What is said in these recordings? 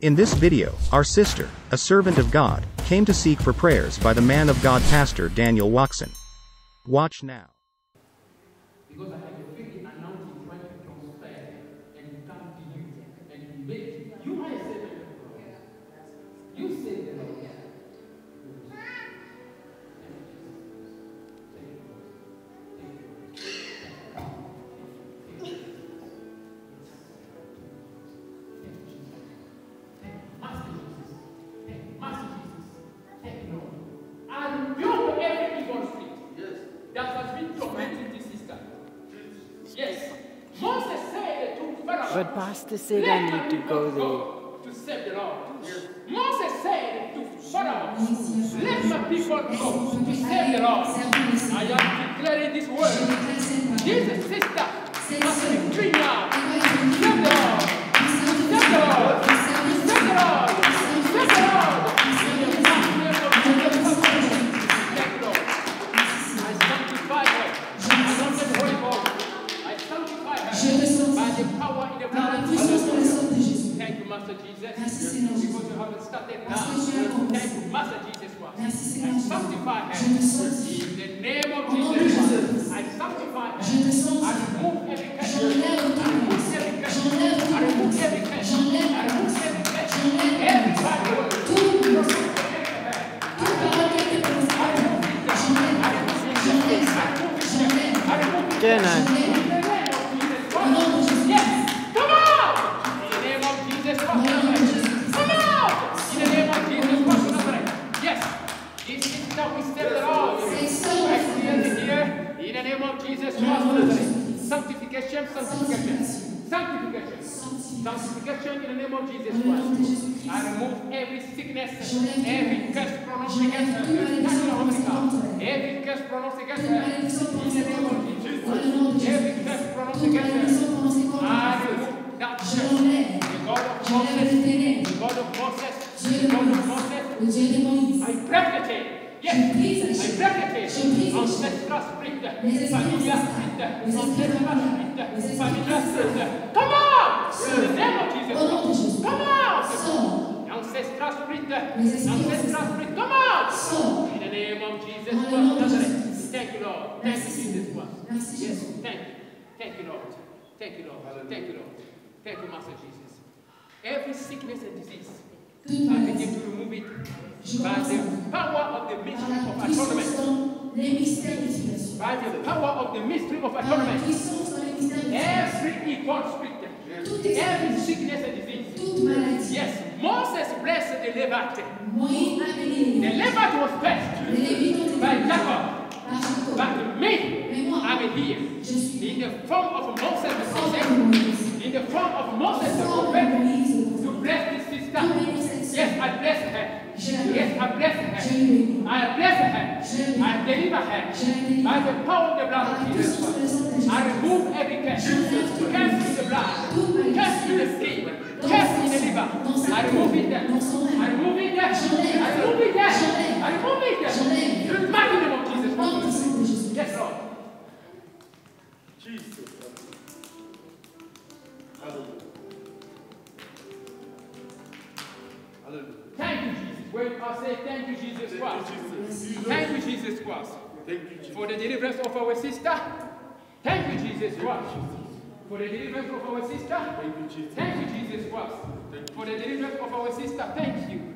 In this video, our sister, a servant of God, came to seek for prayers by the man of God Pastor Daniel Ouakson. Watch now. But Pastor said "Let I need to go there. To save the Lord. Moses said to Pharaoh, let my people go to save the Lord. I am declaring this word. This sister must be free now. Save the Lord. Save the Lord. Save the Lord. Save the Lord. In the mighty name of Jesus. Thank you, Lord. I sanctify her. I don't let the Holy Ghost. I sanctify her by the power Sanctification in the name of Jesus Christ. I remove every sickness, every curse pronounced against her. Every curse pronounced against her. In the name of Jesus. Every curse pronounced against her. I remove that curse. The God of Moses, the God of Moses, the God of Moses. I break the chain. Yes, I break the chain. Ancestral spirit, familiar spirit, ancestral spirit, familiar spirit. Come! In the name of Jesus. Come on! Ancestral spirit, ancestral spirit. Come on! In the name of Jesus Christ of Nazareth. Thank you, Lord. Thank you, Jesus Christ. Yes, thank you. Thank you, Lord. Thank you, Lord. Thank you, Lord. Thank you, Master Jesus. Every sickness and disease, I begin to remove it by the power of the mystery of atonement. By the power of the mystery of atonement. Every evil spirit, every sickness and disease. Yes, Moses blessed the Levite. The Levite was blessed by Jacob. But me, I'm here. In the form of Moses the prophet. In the form of Moses the prophet. To bless this sister. Yes, I bless her. Yes, I bless her. I bless her. I deliver her. By the power of the blood of Jesus. I remove every curse. Curse in the blood. Curse in the skin. Curse in the liver. I remove it there. I remove it there. I remove it there. I remove it there. In the mighty name of Jesus. Yes, Lord. Jesus. Hallelujah. Hallelujah. When I say thank you, Jesus Christ. Thank you, Jesus. Thank you, Jesus Christ. Thank you. For the deliverance of our sister. Thank you, Jesus Christ. For the deliverance of our sister. Thank you, Jesus. Thank you, Jesus Christ. For the deliverance of our sister. Thank you.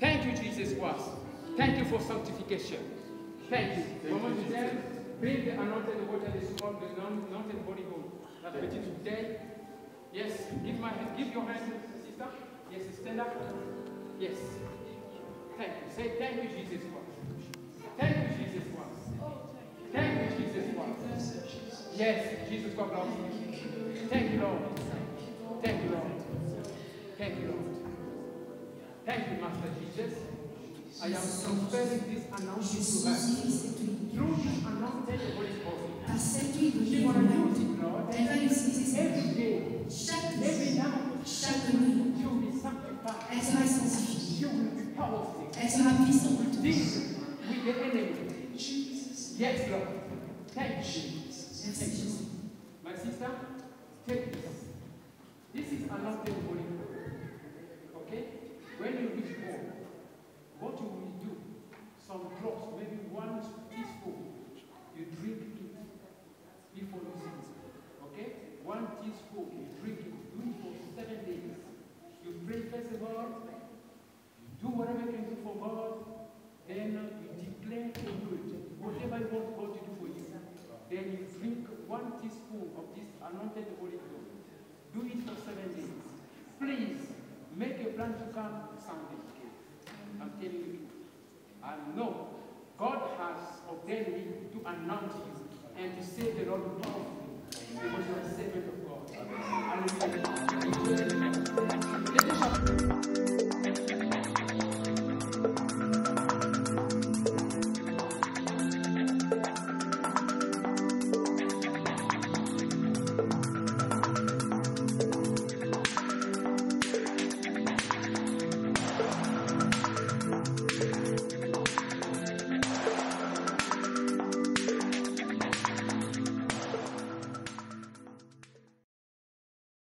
Thank you, Jesus Christ. Thank you for sanctification. Thank you. Mama Giselle, bring the anointed water, the small, the anointed body home. That's what today. Yes, give my hand, give your hand, sister. Yes, stand up. Yes. Thank you. Say thank you, Jesus Christ. Thank you, Jesus Christ. Thank you, Jesus Christ. Yes, Jesus God loves you. Thank you, Lord. Thank you, Lord. Thank you, Lord. Thank you, Master Jesus. I am transferring this announcement to her. Through this announcement, the Holy Spirit. Es war versucht. This with the enemy. Jesus. Yes, Lord. Thank you. Jesus. Thank Jesus. My sister, take this. This is another holy Okay? When you reach home, what you will do, some drops, maybe one teaspoon, you drink it before you sleep. Okay? One teaspoon, you drink it. Do it for seven days. You pray first of all, whatever you can do for God, then you declare to good whatever you want God to do for you. Then you drink one teaspoon of this anointed Holy Ghost. Do it for seven days. Please make a plan to come Sunday. I'm telling you. I know God has ordained me to announce you and to say the Lord powerfully because you are a servant of God. Hallelujah.